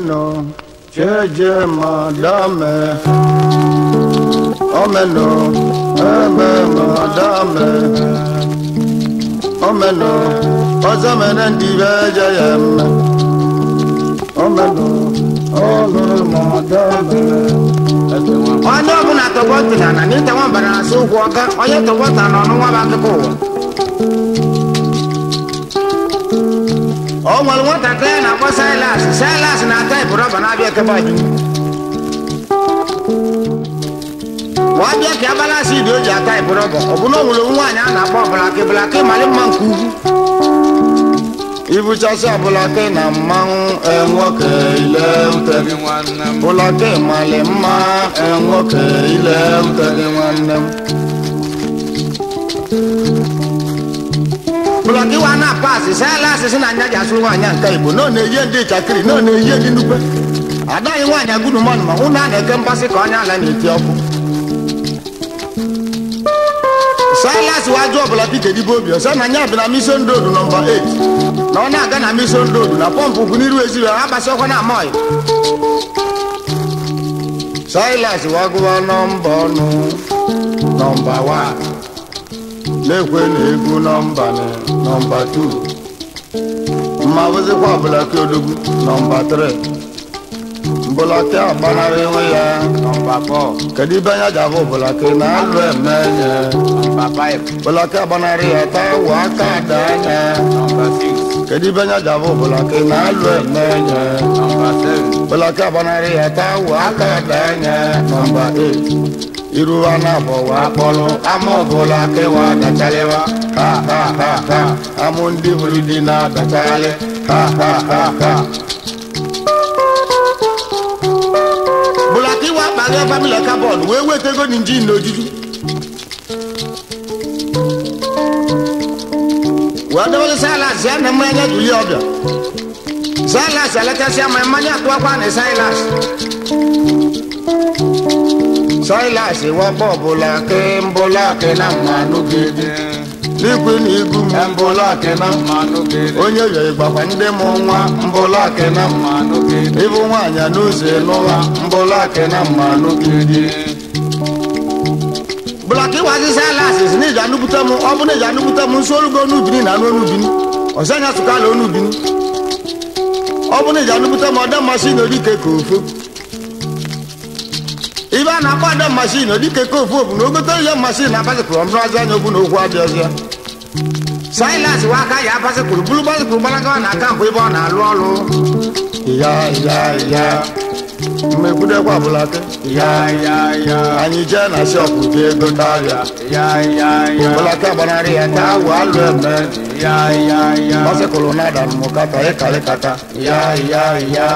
no jeje madame omeno ebe madame omeno ọzọmene ndibe jeyem omeno ọlụrụ madame onye ọbụla tọgbọtụla na n'ite nwa bara asụ ụkwụ ọka onye tọgbọtara n'ọnụ nwa bụ akụkọ ụwa o nwere nwatakịrị na na-ata ịpụ rọba na-abịa na o nwere nwaanyị a na-akpọ ọbụlakị bụlakị malị mma nke ukwu ibuchasị ọbụlakị na mmanwụ enwoke ile utegị nwanne m bụlakị malị mma enwoke ile utegị nwanne m Mlokiwa na pasi sela sisi na nyaja suwa nyanka ibu no ne yendi chakiri no ne yendi nupe Ada iwa nyagudu monu ma una neke mpasi konya la niti oku Sela siwaju obula pike di bobi o sena nyabi na mission road number 8 Na ona aga na mission road na pompu kuniru esiri abasi okwa na moi Silas waguwa number no number one na na egwu nọmba nọmba 2 ma bụzikwa ọbụlaka odogwu nọmba 3 mbụlaka agbanara enwe ya nọmba 4 kedu ibe anya ga abụ bụlaka na-alụ eme enye bụlaka agbanara ya taa awụ aka ada anya kedu ibe anya ji abụ na-alụ eme enye bụlaka agbanarị ya ta awụ aka ada anya nọmba 8 iruwa nabọ wa kpọlụ amọbụla kewa dachalewa ha ha ha ha amụ ndị mụrụdi na ha ha ha ha ha bụlaki wa kpaghe famili kabọọdụ wee weta ego n'injin n'ojuju wee dọwele silas ya na mmanya dulie ọbịa silas elekasịa ma mmanya atụ akwa na silas Silas wakpo ọbụla ke mbụla akị na mmanụ gị n'ikwu na igu m mbụla ke na mmanụ gị onye yo ịgbakwa ndị m nwa mbụla ke na mmanụ gị ịbụ nwaanyị n'ụzọ n'ụwa mbụla akị na mmanụ gị bụlaka ịwazi Silas na iji anụpụta m ọ bụ na iji anụpụta m nso orugo n'ubini na anụ onubini ọzọ anya sụkala onubini ọ bụ na iji anụpụta m ọda mmasị na orike ka ofu ibe a na-akpado mashin dịka eke ofu ofu na ogote ihe mashin abasikụrụ ọmụrụazị anya okwu na okwu abịa bịa silans wa aka ya abasikụrụ bụrụ basikụrụ gbalaga na akampụ ebe ọ na-alụ ọrụ ya ya ya mmekwudekwa ọbụla ke ya ya ya anyị jee na shọpụ jee gote ahịa ya ya ya ọbụla ke gbanarị ya ka awụ alụ eme ya ya ya basikụrụ na adanmụkata ịkalịkata ya ya ya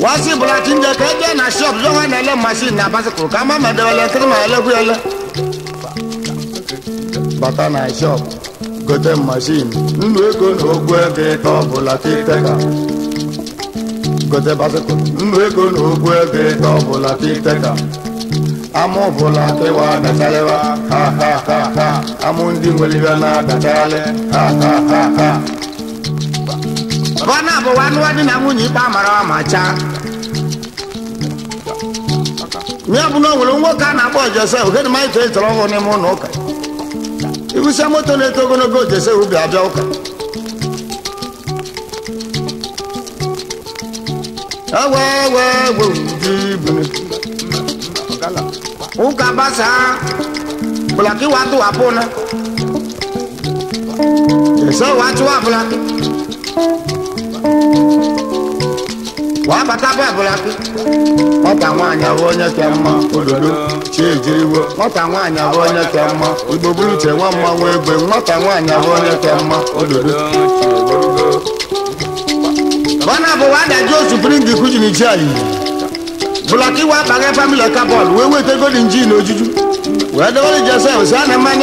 wasi bulati njẹ kẹjẹ na shop zọngọ na ẹlẹ machine na basi kuru kama ma dẹwẹlẹ kiri ma ẹlẹ bu ẹlẹ. bata na shop gote machine nnu ego na ogwu ebe ka ọ bụla gote basi kuru nnu ego na ogwu ebe ka ọ bụla titeka amụ bụla kewa agachalịwa ha ha ha ha amụ ndị nwere ibe na agachalị ha ha ha ha ọ na-abụwa nụwadị na nwunye ikpe amara ọmacha nye bụ na o nwere nwoke a na-akpọ Josef gịnị ma eto etoro ọhụụ n'ime ụlọ ụka ibusa moto na-eto ogologo Josef ubi abịa ụka e ụka gbasaa bụlaki wa tụwapụ na Josef wa tụwa bụlaki wabatakwa ebulaki nwata nwaanyị abụ onye ke mma ododo chi ejiriwo nwata nwaanyị abụ onye ke mma igbo nwa egbe nwata nwaanyị abụ onye ke mma ododo bọ́nà bò wá dájú òsùpìrìngì kújì ní jíà yìí bùlọ̀kì wà bàgẹ́ fámìlì ọ̀ka bọ́ọ̀lù wéé wéé tẹ́gọ́ ní jíì n'ojújú wẹ́ẹ́ dẹ́wọ́n lè jẹ́sẹ̀ a na máa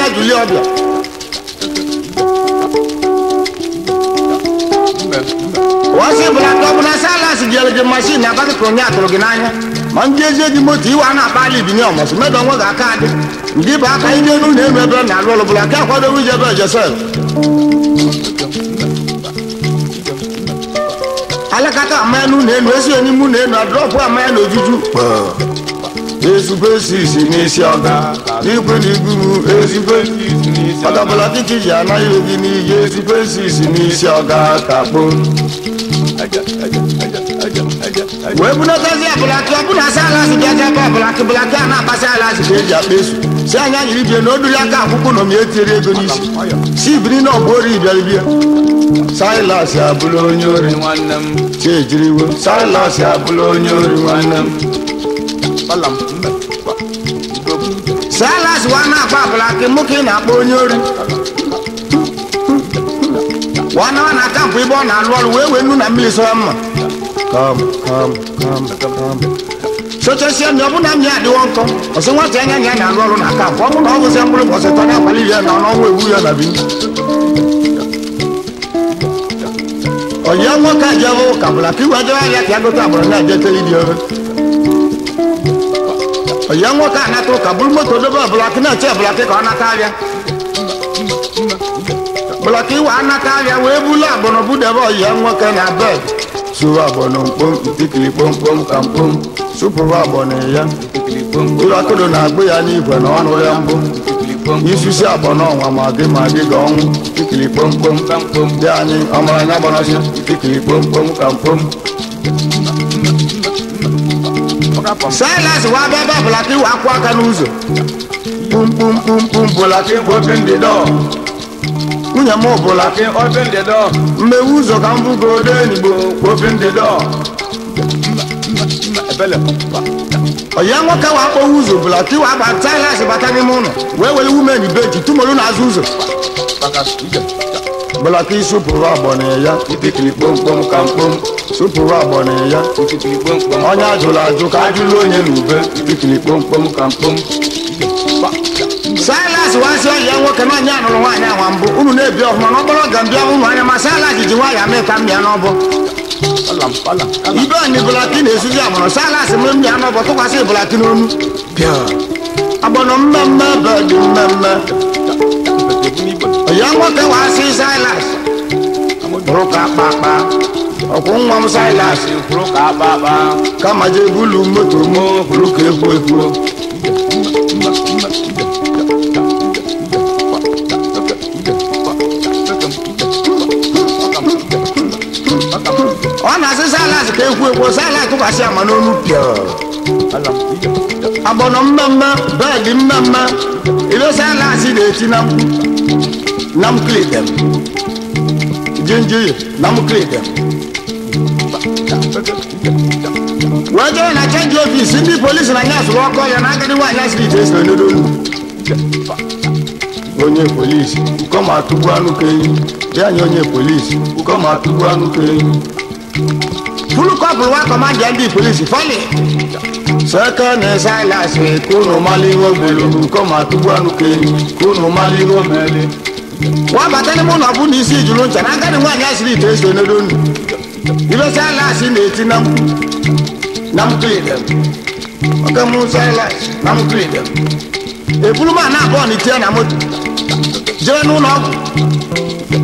ọsị bụla ka ọ bụla sala sijere gị mashin na bakịta onye atụrụ gị n'anya ma ndị ezi gị moto iwe a na-akpali ibini ọmọsụ mebe onwe gị aka adị ndị bụ aka ihe elu na-eme ebe na-arụ ọrụ bụla nke akwadobe ije ebe jesef alakata amaya n'ụlọ elu esi onye ime ụlọ elu adrọpụ amaya na ezigbo esi isi n'isi ọga n'ikwe n'iguru ezigbo esi isi n'isi ọga ọdọbọla dịka ni. anaghị obi si ezigbo esi isi n'isi ọga kapụ wee bunatazi abụlakị ọbụna asa alazi bịazi ebe ọbụlakị bụlakị a na-akpasị alazi ka eji akpa esu si anya nyiri bie na oduli aka akwụkwọ na omie tiere ego n'isi si biri na ọbụ ori bịaribịa silas abụla onye ori nwanne m chi ejiriwo silas abụla nwanne m bala mbe salas wana papla ke muki na kponyori wana wana kampu ibo na lọlu wewe nu na mmiri sọrọ mma sochesie ndị ọbụna mmiri adịwo nkọ ọsị nwata enye nya na-arụ ọrụ na kampụ ọ bụ na ọ bụzi mkpụrụ ụbọchị tọ na-akpali ya na ọnụọnwa ewu ya na bi onye nwoke ajebe ụka bụla ka iwe jebe ahịa ka ya gote agbụrụ na-ejete ibi oyo nwoke anata ụka bụrụ moto dobe ọbụlọkị na-eche ọbụlọkị ka ọ nata abịa ọbụlọkị iwe anata abịa wee bulu agbọnọ budebe oyo nwoke na bed suwe agbọnọ mkpom pikiri kpomkpom ka mkpom supụrụ agbọnọ ya ụlọkụrụ na-agbụ ya n'igwe na ọnụ ya mbụ isusi agbọnọ ọnwa ma gị ma gị ga ọnwụ pikiri kpomkpom ka mkpom dị anyị ọmaranya agbọnọsi pikiri kpomkpom ka mkpom silas wa bebe Bulaki wa akwụ aka n'ụzọ kpumkpumkpumkpum Bulaki open the door nwunye m Bulaki open the door mmewe ụzọ ka m bụgo ode enigbo open the door onye nwoke wa akpọ ụzọ Bulaki wa agba silence, bata n'ime ụlọ wee were wumen beji tụmoro n'azụ ụzọ Bulaki supu wa bone ya Ipikili pom pom kampom Supu wa bone ya Ipikili pom pom Onya jola joka julo nye lube Ipikili pom pom kampom Silas wasi onye nwoke na onye anụrụ nwaanyị anwa mbụ unu na-ebi ọfụma na ọkpọrọ ga mbịa ụmụ anya ma Silas ji nwaanyị ama ịka mbịa n'ọbọ ibe anyị Bulaki na-esizi agbụrụ Silas mee mbịa n'ọbọ tụkwasị Bulaki n'onu agbọnọ mmemme bụ dị mmemme Dangote wá sí Silas òkúrúkà pàpà ọ̀kún wọn Silas òkúrúkà bàbá kàmájẹ búlù mọ́tò mọ́ òkúrúkà epo epo. ọ̀nà sí Silas k'ekwu epo Silas tụkwasị àmà n'olu pịọ̀ agbọnọ mmemme bẹẹdi mmemme ibe Silas na-eti na na m klik dem jinjiyi na m klik dem wee jee na chanji ofisi ndị polisi na nya sụrụ ọkụ ya na agadi nwaanyị na street esi n'ododo onye polisi kọma atụgbu anụ ka enyi ya nye onye polisi kọma atụgbu anụ ka enyi full couple wa command the ND police fọ́lì. sẹ́kẹ̀ndì sáìlàsì kúnnù máa lé wọ́n gbèlú kọ́ máa túbọ̀ ànúkẹ́ kúnnù máa lé wọ́n gbèlú. nwabata n'ime ụlọ bụ n'isi isi juru ncha na agadi nwaanyị asịrị ite eso n'elu ndu ibesa alasị na-eti na mkpu na mkpu idem oke musa alasị na mkpu idem eburu m ana abụọ na itinye na moto jee n'ụlọ ọgwụ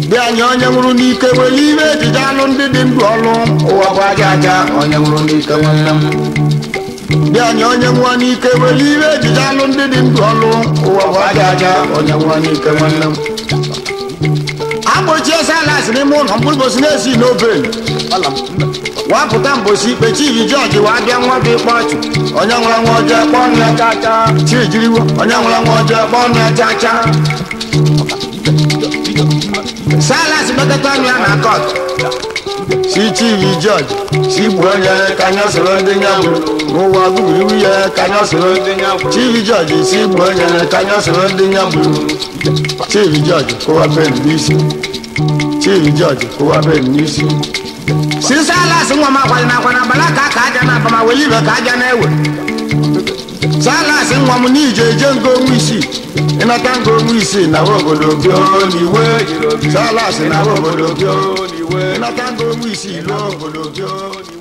bịa nye onye nwụrụ n'ike nwere ihe ejije anụ ndị dị ndụ ọlụ ụwa bụ aja aja onye nwụrụ n'ike nwanne m bịa nye onye nwụọ n'ike nwere ihe ejije anụ ndị dị ndụ ọlụ ụwa bụ aja aja onye nwụọ n'ike nwanne m Silas n'ime ụlọ mkpụrụ mbosi na-esi n'oben wapụta mbosi ikpe chiji jọji wee abịa nwa bụ ikpe ọchụ onye nwụrụ nwa ọjọọ kpọọ nna chacha chijiriwo onye nwụrụ nwa ọjọọ kpọọ nna chacha Silas mekọta nụ ya na kọt si chiji jọji si gbuo onye ka anya soro ndị nyabụ n'ụwa gburu iwu ya ka anya soro ndị nyabụ chiji jọji si gbuo onye ka anya soro ndị nyabụ chiji jọji kụwa ben n'isi chief George Kuwabe Nyusi sisala si ngoma kwalina kwana bala ka ka aja na fama weli be ka aja na ewe sala si ngoma ni ije ije ngo nwi isi inata ngo nwi isi na wogodo bi o ni we sala si na wogodo bi o ni we inata ngo nwi isi lo wogodo bi o ni we